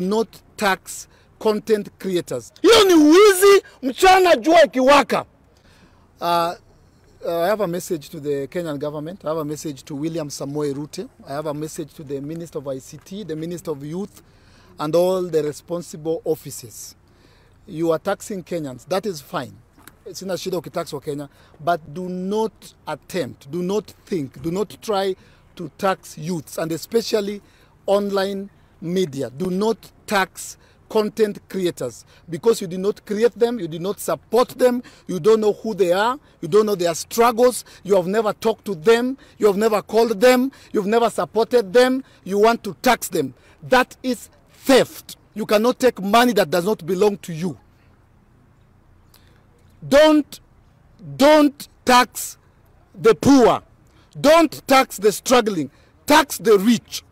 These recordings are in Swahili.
not tax content creators. Hiyo ni wizi mchana jua ikiwaka. Uh, uh, I have a message to the Kenyan government. I have a message to William Samoei Ruto. I have a message to the Minister of ICT, the Minister of Youth, and all the responsible offices. You are taxing Kenyans. That is fine. Sina shida ukitax wa Kenya, but do not attempt, do not think, do not try to tax youths and especially online media. Do not tax content creators because you did not create them, you did not support them, you don't know who they are, you don't know their struggles, you have never talked to them, you have never called them, you've never supported them, you want to tax them. That is theft. You cannot take money that does not belong to you. Don't don't tax the poor. Don't tax the struggling. Tax the rich.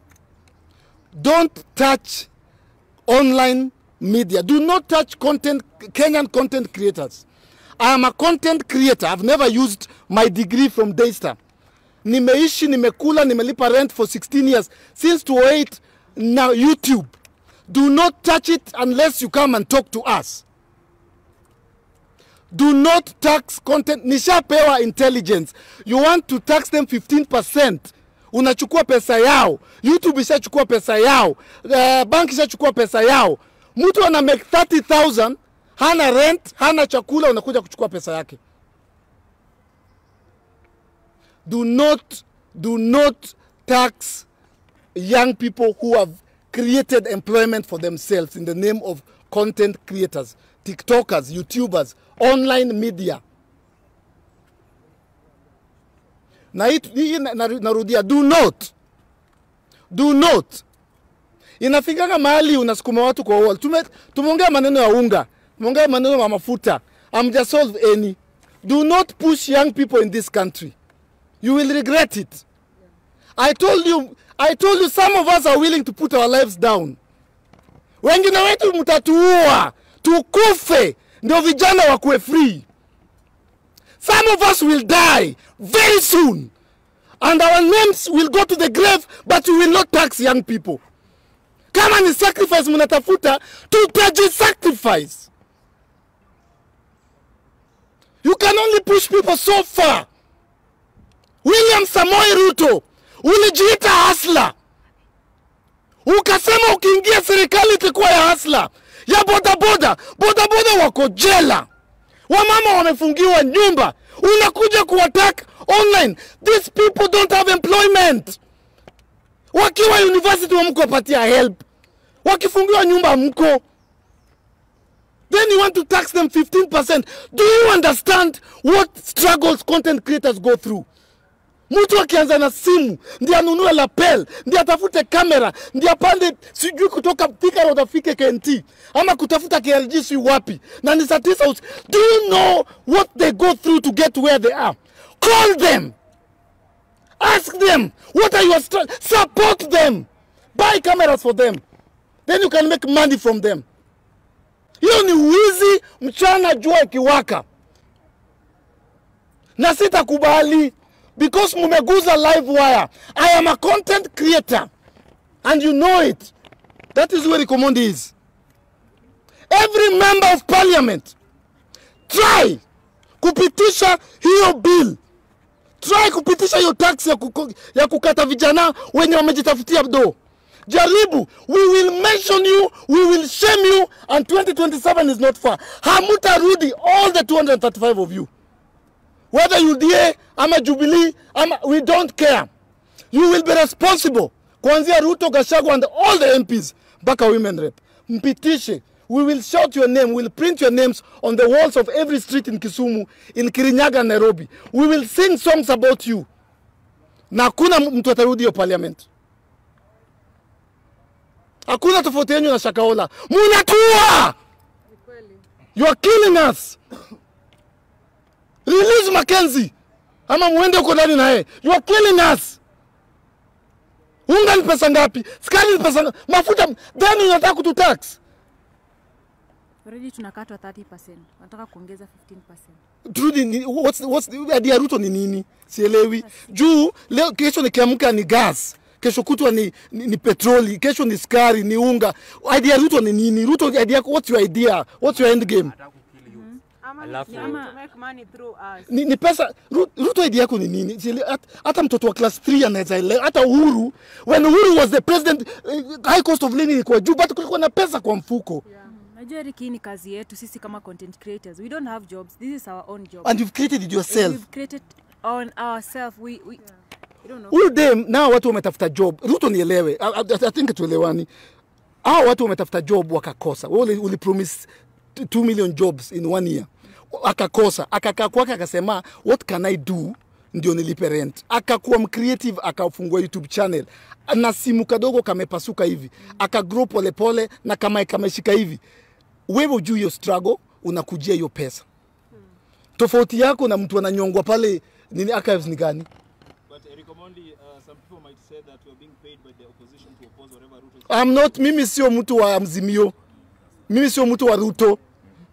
Don't touch online media. Do not touch content, Kenyan content creators. I am a content creator. I've never used my degree from Daystar. Nimeishi, nimekula, nimelipa rent for 16 years. Since 2008, now YouTube. Do not touch it unless you come and talk to us. Do not tax content. Nishapewa intelligence. You want to tax them 15%. Unachukua pesa yao. YouTube ishachukua pesa yao. Uh, bank ishachukua pesa yao. Mtu ana make 30,000, hana rent, hana chakula, unakuja kuchukua pesa yake. Do not, do not tax young people who have created employment for themselves in the name of content creators, TikTokers, YouTubers, online media. Na hii hii na- na- narudia, do not, do not. Inafikanga mahali unasukuma watu kwa wall. Tume, tumeongea maneno ya unga, tumeongea maneno ya mafuta. Hamja solve any. Do not push young people in this country. You will regret it. I told you, I told you some of us are willing to put our lives down. Wengine wetu mtatuua, tukufe, ndio vijana wakuwe free. Some of us will die very soon. And our names will go to the grave, but we will not tax young people. Kama ni sacrifice munatafuta to mnatafuta, tutajisacrifice. You can only push people so far. William Samoei Ruto ulijiita hasla, ukasema ukiingia serikali itakuwa ya hasla ya bodaboda. Bodaboda wako jela, wamama wamefungiwa nyumba, unakuja kuattack online. These people don't have employment. Wakiwa university wamko wapatia help, wakifungiwa nyumba mko then you want to tax them 15%. Do you understand what struggles content creators go through? Mtu akianza na simu ndiye anunue lapel, ndiye atafute kamera, ndiye apande sijui kutoka Thika Road afike KNT ama kutafuta KLG si wapi, na ni saa tisa usiku. Do you know what they go through to get where they are? Call them, ask them what are your support them, buy cameras for them, then you can make money from them. Hiyo ni wizi mchana jua ikiwaka, na sitakubali because mumeguza live wire. I am a content creator and you know it. That is where Ikomondi is. Every member of parliament try kupitisha hiyo bill, try kupitisha hiyo tax ya, ya kukata vijana wenye wamejitafutia do. Jaribu, we will mention you, we will shame you, and 2027 is not far. hamuta Hamutarudi all the 235 of you whether UDA ama Jubilee ama we don't care. You will be responsible kuanzia Ruto, Gachagua and all the MPs mpaka women rep. Mpitishe. We will shout your name, we will print your names on the walls of every street in Kisumu, in Kirinyaga, Nairobi. We will sing songs about you. Na hakuna mtu atarudi hiyo parliament. Hakuna tofauti yenu na Shakahola. Munatua! You are killing us. Release Mackenzie ama muende huko ndani na yeye. You are killing us. Unga ni pesa ngapi? Sukari ni pesa ngapi? Mafuta then unataka kututax. Already tunakatwa 30%. Wanataka kuongeza 15%. Trudy, what's what's idea Ruto ni nini? Sielewi. Juu leo kesho nikiamka ni gas. kesho kutwa ni, ni, ni petroli kesho ni skari ni unga idea ruto ni nini ruto idea what's your idea what's your end game Alafu- Ama- to make money through us. ni, ni pesa ruto idea yako ni nini? Hata mtoto wa class 3 anaweza elewa hata uhuru. When uhuru was the president uh, high cost of living ilikuwa juu but kulikuwa na pesa kwa mfuko. Najua Eric, hii ni kazi yetu sisi kama content creators. We don't have jobs. This is our own job. And you've created it yourself. We've created on ourselves we, we, we don't know. Huyu dem nao watu wametafuta job. Ruto nielewe I, I, I think tuelewani hao watu wametafuta job wakakosa. Wewe uli, uli promise 2 million jobs in one year akakosa akakaa kwake akasema what can i do? Ndio nilipe rent. Akakuwa mcreative akafungua youtube channel. Na simu kadogo kamepasuka hivi. Akagrow polepole na kama kameshika hivi. Wewe ujui hiyo struggle unakujia hiyo pesa. Tofauti yako na mtu ananyongwa pale nini archives ni gani? Omondi, uh, I'm not, mimi sio mtu wa mzimio, mimi sio mtu wa Ruto,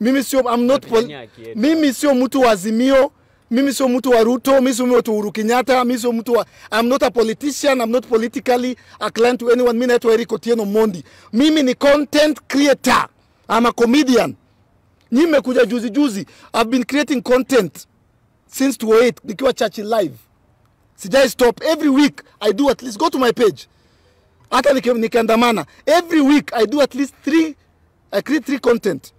mimi sio I'm not pol, mimi sio mtu wa Azimio, mimi sio mtu wa Ruto, mimi sio mtu wa Uhuru Kenyatta, mimi sio mtu wa I'm not a politician, I'm not politically inclined to anyone. Mimi naitwa Eric Otieno Mondi, mimi ni content creator, I'm a comedian. Nyinyi mmekuja juzi juzi, I've been creating content since 2008 nikiwa Churchill live, sijai stop. Every week I do at least go to my page. Hata nikiandamana. Every week i do at least three i create three content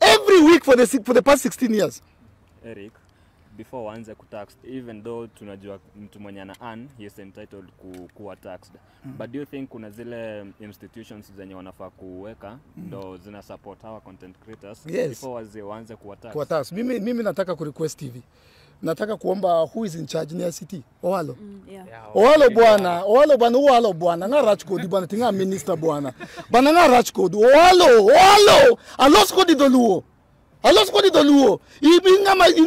every week for the, for the past 16 years. Eric, before waanze kutax even though tunajua mtu mwenye ana earn he is entitled ku, kuwa taxed. But do you think kuna zile institutions zenye wanafaa kuweka ndo zina support hawa content creators Yes. before wazi waanze kuwa tax Kuwa tax. mimi, mimi nataka kurequest hivi nataka kuomba who is in charge ni ICT owalo. Mm, yeah. owalo bwana owalo bwana owalo bwana? Nga rach kodi bwana tinga minister bwana. Bwana nga rach kodi owalo owalo! Alos kodi dholuo alos kodi dholuo ibingama in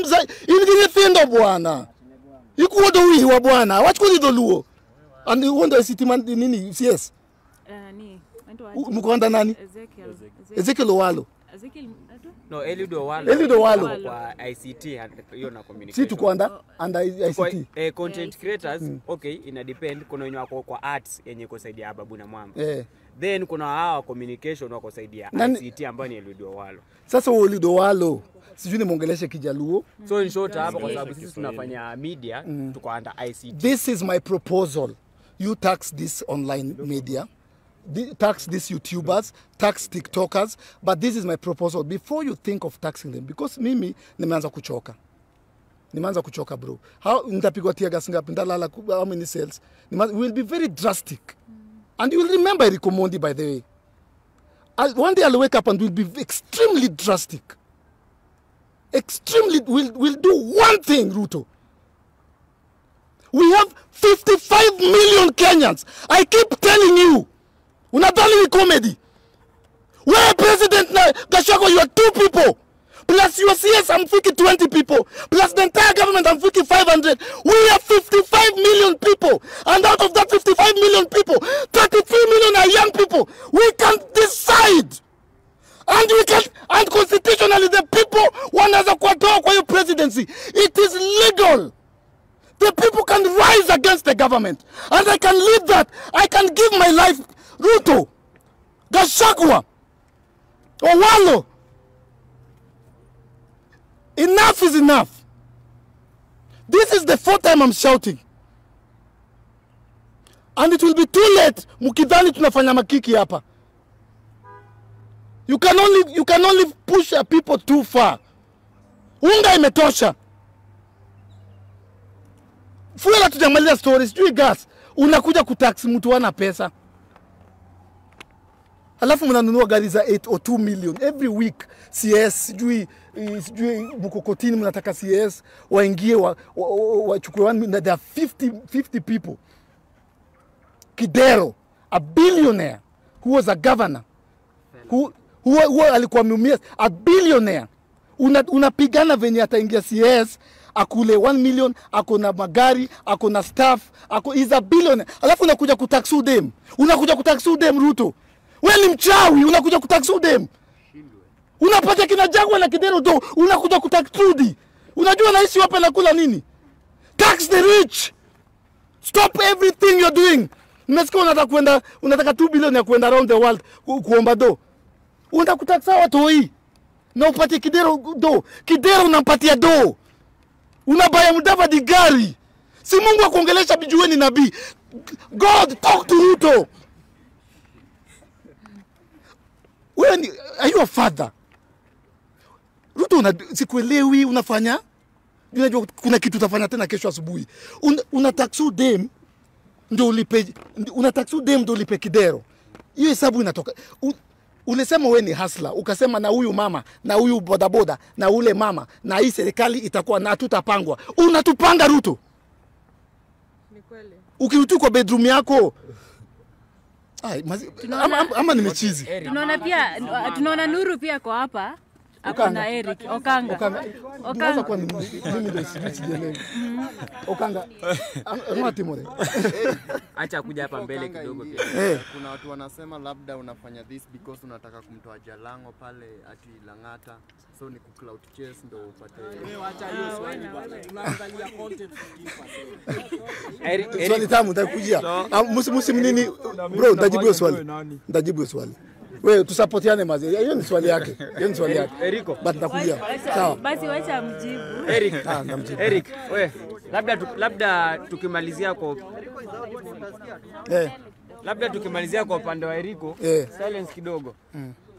mza in gi fendo bwana. Wihi wiwa bwana. Wach kodi doluo and wonder ICT man nini? CS Eh, ni mkonda nani? Ezekiel. Ezekiel Owalo. Ezekiel? No, Eliud Owalo. Eliud Owalo. Kwa ICT hiyo na si communication. tuko under under Kwa, ICT eh, content creators okay, ina depend. Kuna wenye wako kwa arts yenye kusaidia Ababu na Mwamba eh then kuna hawa communication wako kusaidia Nani- ICT ambayo ni Eliud Owalo. sasa huo Eliud Owalo sijui nimwongeleshe Kijaluo So in short hapa kwa sababu sisi tunafanya media tuko under ICT. this is my proposal you tax this online media tax these youtubers tax tiktokers but this is my proposal. Before you think of taxing them because mimi nimeanza kuchoka. Nimeanza kuchoka bro. How nitapigwa tear gas ngapi? Ndalala how many cells? Will be very drastic. And you will remember Eric Omondi by the way. I'll, one day I'll wake up and will be extremely drastic. Extremely will will do one thing Ruto. We have 55 million Kenyans. I keep telling you. Unadhani ni comedy. Where President na Gachagua, you are two people. Plus your CS, thinking 20 people. Plus the entire government, thinking 500. We are 55 million people. And out of that 55 million people, 33 million are young people. We can decide. And we can, and constitutionally the people wanaweza kuwatoa kwa hiyo presidency. It is legal the people can rise against the government and I can lead that. I can give my life. Ruto, Gashagwa, Owalo. Enough is enough. This is the fourth time I'm shouting. And it will be too late mkidhani tunafanya makiki hapa. You can only, you can only push a people too far. Unga imetosha. fuel hatujamaliza stories, sijui gas unakuja kutax mtu ana pesa alafu mnanunua gari za 8 or 2 million. Every week cs sijui eh, sijui mkokotini mnataka cs waingie wachukue wa, wa, wa, there are 50, 50 people. Kidero a billionaire who was a governor who, who, who alikuwa mumia a billionaire. Unapigana Una- venye ataingia cs akule 1 million ako na magari ako na staff ako is a billionaire. Alafu unakuja kutaxu dem. Unakuja kutaxu dem ruto we ni mchawi unakuja kutaxu unapata kina Jangwa na kidero do unakuja kutaksudi. unajua rais wape nakula nini? Tax the rich. Stop everything you're doing. Nimesikia unataka kwenda unataka 2 billion ya kwenda around the world ku, kuomba do. Unataka kutaksa watu hii. Na upatie kidero do. Kidero unampatia do. Unabaya mudavadi gari. Si mungu akuongelesha bijueni nabii. God talk to ruto wewe ni are you a father? Ruto una, sikuelewi unafanya? Unajua kuna kitu utafanya tena kesho asubuhi. Una, una taksu dem ndio ulipe una taxu dem ndio ulipe kidero. Hiyo hesabu inatoka. U, ulisema we ni hasla ukasema na huyu mama na huyu bodaboda na ule mama na hii serikali itakuwa na tutapangwa unatupanga ruto. Ni kweli. ukirudi kwa bedroom yako Mazi, ama, ni ama nimechizi Tunaona pia tunaona Nuru pia kwa hapa. Okanga. na Eric Okanga. Okanga. Okanga. kuwa ni mimi ndio sijui sijaelewa. Okanga. Ama Timore. acha kuja hapa mbele kidogo pia Eh. kuna watu wanasema labda unafanya this because unataka kumtoa Jalango pale ati Lang'ata, so ni kuclout chase ndo upate Eric, Swali Eric, tamu nitakujia. Ah, Musi musi nini bro ndajibu hiyo swali. Ndajibu hiyo swali. Wewe tusapotiane mazi. Hiyo ni swali yake. Hiyo ni swali yake. Eriko. But nakuja. Sawa. Basi wacha mjibu. Eric, Ah, namjibu. Eric, wewe labda tu, labda tukimalizia kwa Eh. labda tukimalizia kwa upande wa Eriko Eh. silence kidogo mm. Uh,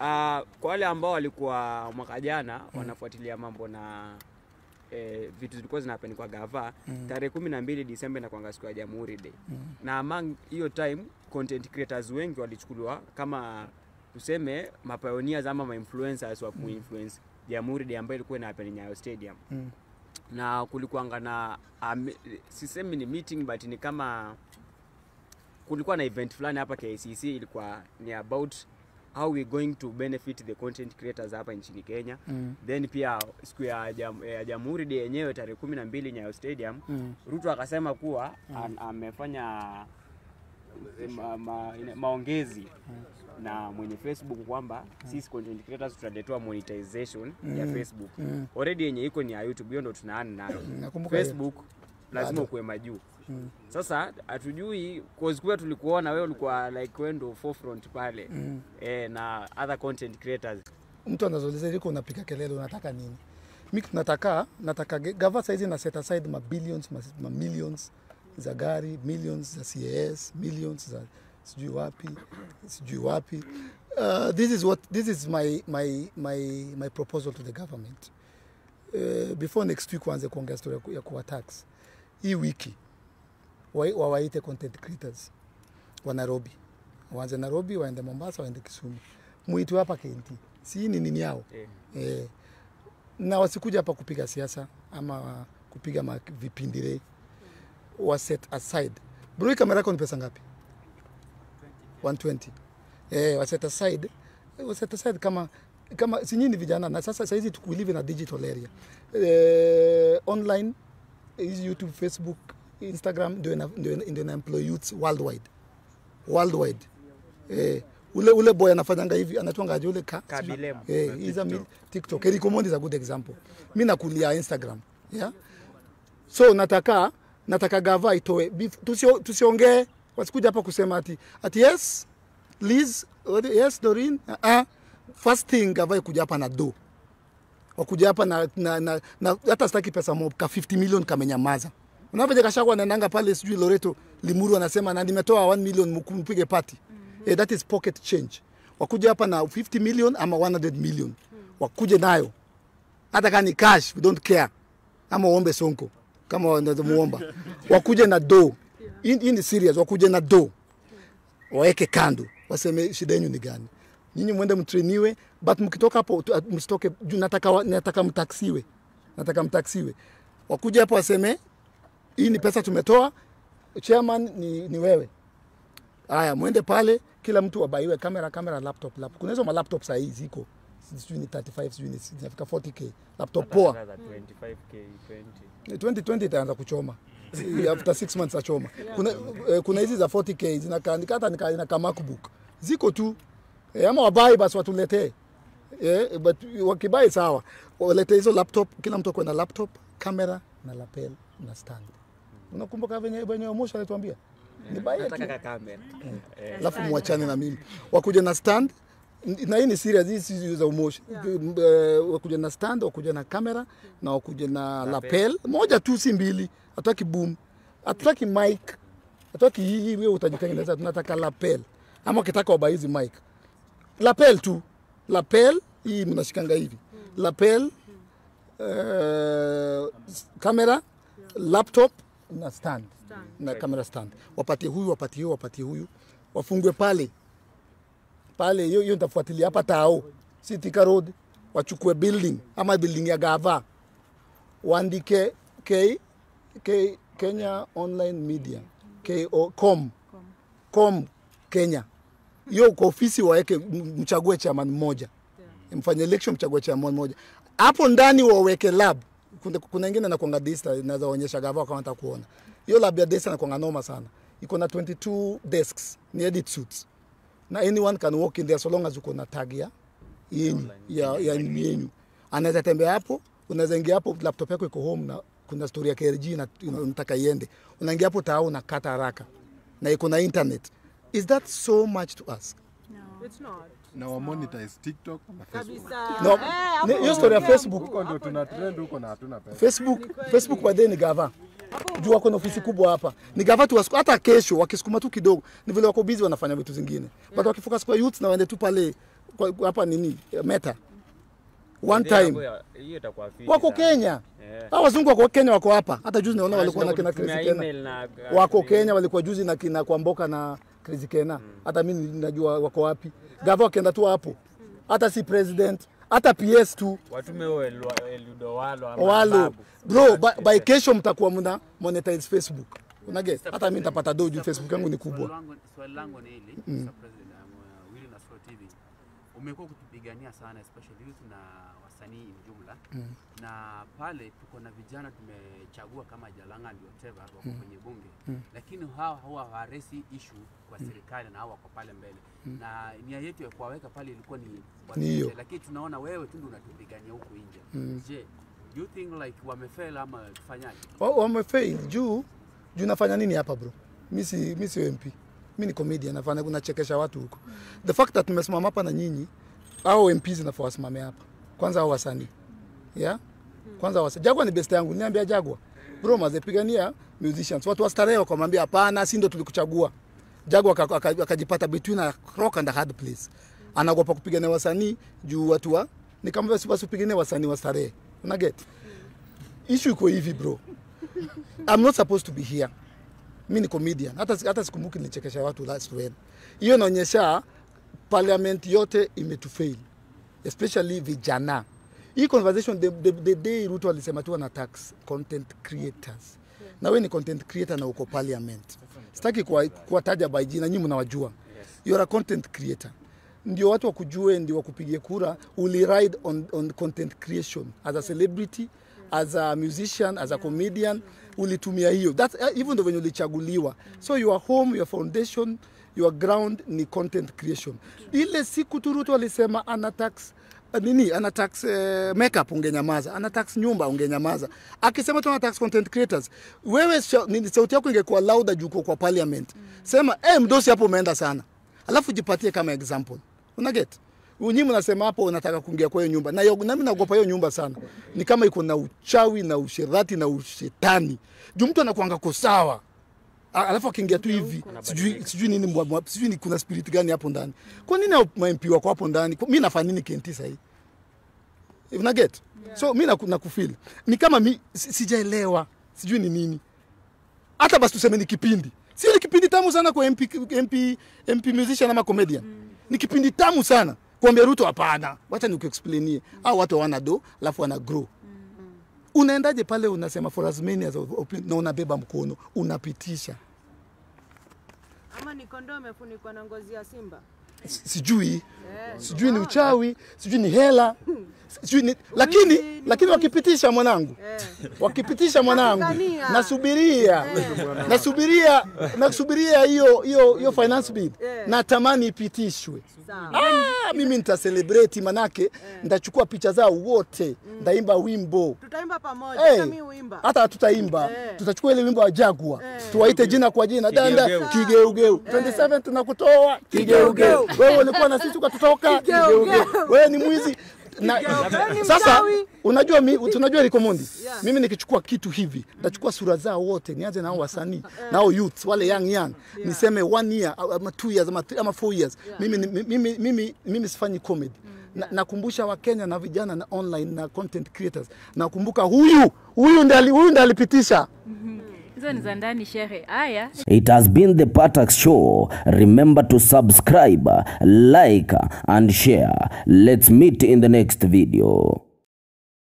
kwa wale ambao walikuwa mwaka jana mm. wanafuatilia mambo na eh, vitu zilikuwa zinapeni kwa gava mm. tarehe kumi na mbili Disemba inakwanga siku ya Jamhuri Day mm. na among hiyo time content creators wengi walichukuliwa kama tuseme mapioneers ama mainfluencers wa kuinfluence Jamhuri Day ambayo ilikuwa inapeni Nyayo Stadium Mm. na kulikuanga na um, sisemi ni meeting but ni kama kulikuwa na event fulani hapa KCC ilikuwa ni about how we going to benefit the content creators hapa nchini Kenya Mm. then pia siku ya jam, ya Jamhuri Day yenyewe tarehe kumi na mbili Nyayo Stadium Mm. Ruto akasema kuwa mm. amefanya ma, ma, maongezi na mwenye Facebook kwamba sisi content creators tutaletewa monetization ya Facebook Mm. already yenye iko ni ya YouTube, hiyo ndo tunaani nayo. hiyo. Facebook lazima ukuwe majuu. Mm. Sasa hatujui cause kuwa tulikuona wewe ulikuwa like wewe ndo forefront pale Mm. eh, na other content creators mtu anazoeleza liko unapiga kelele unataka nini Mimi nataka nataka gava saizi na set aside ma billions ma, ma millions za gari millions za cas millions za sijui wapi sijui wapi. Uh, this is what this is my my my my proposal to the government. Uh, before next week waanze kuongea story ya kuwa tax. Hii wiki wa- wawaite content creators wa Nairobi. Waanze Nairobi waende Mombasa waende Kisumu. Muitwe hapa KNT si ni nini yao? Eh. eh, na wasikuja hapa kupiga siasa ama kupiga vipindi vipindire wa set aside bro kamera yako ni pesa ngapi 120 eh, wa set aside wa set aside kama kama si nyinyi vijana na sasa saizi tuku- na digital area eh, online is youtube facebook instagram ndio ina- ndio ina- ina employ youths worldwide worldwide eh, ule ule boy anafanyanga hivi anatwanga aje ule ka, Kabilemo. eh, is a TikTok. Eric Omondi is a good example. Mimi nakulia Instagram. Yeah? So nataka nataka gava itoe. Tusiongee tusio- tusiongee. Wasikuja hapa kusema ati ati yes Liz, yes Doreen. Uh -uh. First thing gava ikuja hapa na do. Wakuja hapa na, na, na, na hata sitaki pesa mob ka 50 million kamenyamaza. Unavyoje kashakwa anaendanga pale sijui Loreto Limuru anasema na nimetoa 1 million mpige party. Mm -hmm. eh, that is pocket change. Wakuja hapa na 50 million ama 100 million. Wakuje nayo. Hata kama ni cash we don't care. Ama uombe sonko kama wanamuomba wakuje na do hii ni serious. Wakuje na do waweke kando. Waseme shida yenu ni gani? Nyinyi mwende mtrainiwe but mkitoka hapo msitoke juu nataka, nataka mtaksiwe. Nataka mtaksiwe. Wakuje hapo waseme hii ni pesa tumetoa. Chairman ni, ni wewe. Haya mwende pale kila mtu abaiwe kamera kamera laptop laptop. Kuna hizo malaptop saa hii ziko. Sijui ni 35 sijui ni zinafika 40k laptop poa. 25k 20 2020 itaanza kuchoma. After six months achoma. Kuna eh, kuna hizi za 40k zinakaa nikata nika inakaa macbook ziko tu. Eh, ama wabai basi watuletee. Eh, but wakibai sawa walete hizo laptop. Kila mtu akwe na laptop kamera na lapel na stand. Unakumbuka venye venye Omosho alituambia? Nibai tu, nataka kamera Eh, alafu mwachane na mimi, wakuja na stand na hii ni serious, hii si za yeah. Uh, wakuja na stand, wakuja na kamera mm. na wakuja na lapel. moja tu, si mbili. Hatutaki boom, hatutaki mic, hatutaki hii hii, wewe utajitengeneza. Tunataka lapel, ama ukitaka wabaizi mic. Lapel tu, lapel hii mnashikanga hivi. Lapel eh, kamera laptop na stand. Stand. na kamera stand, wapatie huyu, wapatie huyu, wapatie huyu, wafungwe pale pale. Hiyo hiyo nitafuatilia hapa Tao, si Thika Road, wachukue building ama building ya gava, waandike K, K, Kenya Online Media KO, com, com Kenya. Hiyo kwa ofisi waweke, mchague chairman mmoja. Mfanye election mchague chairman mmoja. Hapo ndani waweke lab. Kuna, kuna ingine nakwanga Desta inaweza onyesha gava kama nataka kuona hiyo lab ya dista nakwanga noma sana. Iko na 22 desks ni edit suits na anyone can walk in there so long as uko na tag ya yenyu ya, ya yenyu anaweza tembea hapo unaweza ingia hapo laptop yako iko home na kuna story ya KRG na unataka iende. Unaingia hapo tao na kata haraka. Na iko na internet. Is that so much to ask? It's not. na wa monetize TikTok na Facebook. Kabisa. no. Eh, hiyo story ya Facebook. Huko ndio tuna trend huko na hatuna pesa. Facebook, Facebook by then ni gava juu wako na ofisi kubwa hapa. Ni gava tu wasiku- hata kesho wakisukuma tu kidogo ni vile wako busy wanafanya vitu zingine. But wakifocus kwa youth na waende tu pale kwa- hapa nini meta. One time. wako. Kenya. Hao hao wazungu wako Kenya wako hapa. Hata juzi naona walikuwa na kina Chris Kena wako Kenya walikuwa juzi na kina Kwamboka na Chris Kena hata mimi najua wako wapi. Gava wakienda tu hapo. Hata si president hata PS tu. Watume Eludo Walo ama walo. Bro by, by kesho mtakuwa mna monetize facebook. Unaget hata mimi nitapata do juu facebook yangu ni kubwa. Swali langu- ni hili. President, um, uh, Willy Nasro TV, umekuwa ukitupigania sana especially youth na wasanii in jumla. Mm. na pale tuko na vijana tumechagua kama Jalanga ndio Teva wako kwenye bunge. Mm. lakini hawa huwa haresi issue kwa serikali mm. na hawa wako pale mbele. Mm. na nia yetu ya kuwaweka pale ilikuwa ni hiyo. lakini tunaona wewe tu ndio unatupigania huku nje. Mm. je do you think like wamefail ama tufanyaje? Wa- wamefail. Juu juu nafanya nini hapa bro? Mi si mi sio mp Mimi ni comedian nafanya kunachekesha watu huko. The fact that tumesimama hapa na nyinyi au mps nafaa wasimame hapa kwanza hao wasanii. Yeah kwanza wasa jagwa ni best yangu niambia jagwa. Bro mazepigania musicians. Watu wastarehe wakamwambia hapana si ndio tulikuchagua. Jagwa aka- aka- akajipata between a rock and a hard place. Anaogopa kupigania wasanii juu watu wa ni kama basi upigane wasanii wa starehe. Una get? Issue iko hivi bro. I'm not supposed to be here. Mi ni comedian. Hata, hata sikumbuki nilichekesha watu last when. Hiyo inaonyesha parliament yote imetufail. Especially vijana. Hii conversation the, the, the day Ruto alisema tu ana tax content creators. Na wewe ni content creator na uko parliament. Sitaki kuwa- kuwataja by jina, nyinyi mnawajua. You are a content creator. Ndio watu wakujue, ndio wakupigie kura, uli ride on, on content creation as a celebrity, as a musician, as a comedian, ulitumia hiyo. That's uh, even though when ulichaguliwa. So your home, your foundation, your ground ni content creation. Ile siku tu Ruto alisema ana tax uh, nini ana tax uh, makeup ungenyamaza, ana tax nyumba ungenyamaza. Akisema tu ana tax content creators, wewe sauti yako ingekuwa louder juu kwa parliament. Sema eh, mdosi hapo umeenda sana, alafu jipatie kama example, una get Nyinyi mnasema hapo unataka kuingia kwa hiyo nyumba, na yo, nami naogopa hiyo nyumba sana. Ni kama iko na uchawi na usherati na ushetani, juu mtu anakuanga ko sawa alafu akiingia tu hivi sijui sijui nini mbwa mbwa sijui ni kuna spirit gani hapo ndani. Kwa nini MP wako hapo ndani? Mimi nafanya nini kenti sahii? Una get? So mimi na nakufeel. Ni kama mi sijaelewa. Sijui ni nini. Hata basi tuseme ni kipindi. Sio ni kipindi tamu sana kwa MP MP MP musician ama comedian. Ni kipindi tamu sana. Kuambia Ruto hapana. Wacha nikuexplainie. Hao watu wana do, alafu wana grow. Unaendaje pale unasema for as many as na unabeba mkono, unapitisha. Ama ni kondoo imefunikwa na ngozi ya simba. sijui. Yeah, sijui ni uchawi sijui ni hela sijui ni- lakini lakini wakipitisha mwanangu. Wakipitisha mwanangu. Nasubiria. Nasubiria nasubiria nasubiria hiyo hiyo hiyo finance bill. Eh. natamani ipitishwe. Sawa. ah, mimi nitacelebrate manake nitachukua picha zao wote nitaimba wimbo. Tutaimba pamoja. Hey, Hata tutaimba uimba. hata hatutaimba. Eh. tutachukua ile wimbo wa Jagwa Eh. tuwaite jina kwa jina. Danda Kigeugeu. kigeugeu. 27 tunakutoa. Kigeugeu. Wewe ulikuwa na sisi ukatutoka. Kigeugeu. Wewe ni mwizi na, sasa unajua mi, tunajua Likomondi Yeah. mimi nikichukua kitu hivi nachukua sura zao wote nianze nao wasanii nao youth wale young young. Yeah. niseme one year ama two years ama, three, ama four years. Mimi, mimi, mimi, mimi sifanyi comedy. Na, nakumbusha Wakenya na vijana na online na content creators. Nakumbuka huyu huyu ndiye alipitisha huyu -hmm. alipitisha hizo ni za ndani shehe haya It has been the Patax Show. Remember to subscribe, like, and share. Let's meet in the next video.